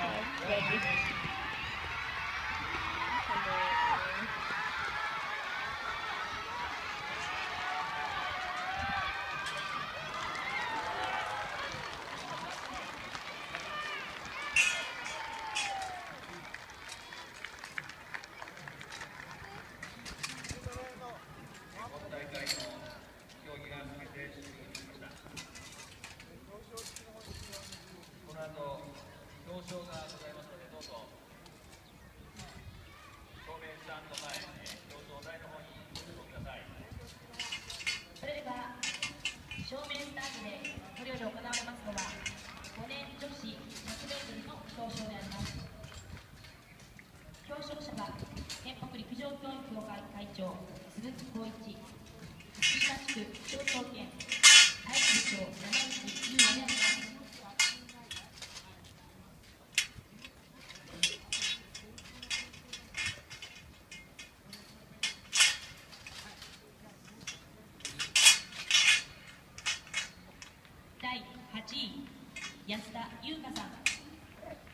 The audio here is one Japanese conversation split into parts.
Thank you. 料理を行われますのは5年女子 100m の表彰であります表彰者は県北陸上教育協会会長鈴木浩一福島地区8位安田優香さん。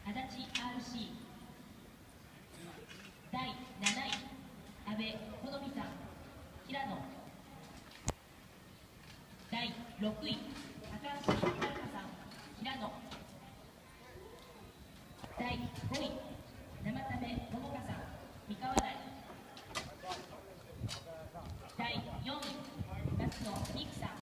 足立 RC 第7位阿部好美さん。平野。第6位高橋遥さん。平野。第5位